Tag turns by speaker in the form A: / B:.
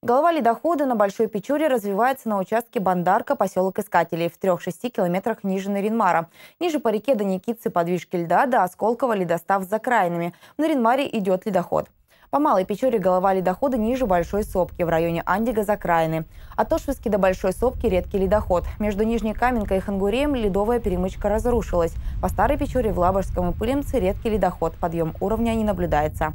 A: Голова ледохода на Большой Печоре развивается на участке Бандарка, поселок Искателей, в 3-6 километрах ниже Наринмара. Ниже по реке до Никитцы подвижки льда, до Осколкова ледостав с закраинами. В Наринмаре идет ледоход. По Малой Печоре голова ледохода ниже Большой Сопки, в районе Андига закраины. От Ошвиски до Большой Сопки редкий ледоход. Между Нижней Каменкой и Хангуреем ледовая перемычка разрушилась. По Старой Печоре в Лабожском и Пылинце редкий ледоход. Подъем уровня не наблюдается.